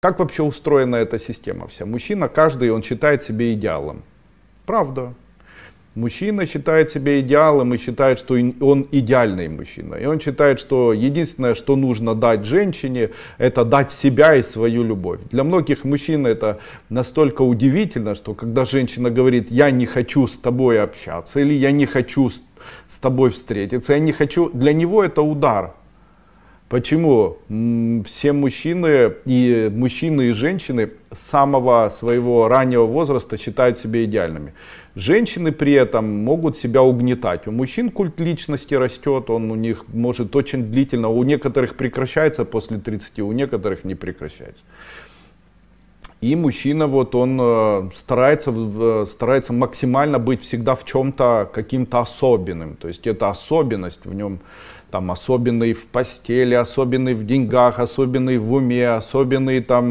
Как вообще устроена эта система вся? Мужчина каждый, он считает себя идеалом. Правда. Мужчина считает себя идеалом и считает, что он идеальный мужчина. И он считает, что единственное, что нужно дать женщине, это дать себя и свою любовь. Для многих мужчин это настолько удивительно, что когда женщина говорит, я не хочу с тобой общаться, или я не хочу с тобой встретиться, я не хочу, для него это удар. Почему все мужчины и мужчины и женщины с самого своего раннего возраста считают себя идеальными? Женщины при этом могут себя угнетать. У мужчин культ личности растет, он у них может очень длительно, у некоторых прекращается после 30, у некоторых не прекращается. И мужчина вот он э, старается, старается максимально быть всегда в чем-то каким-то особенным. То есть это особенность в нем там особенный в постели, особенный в деньгах, особенный в уме, особенный там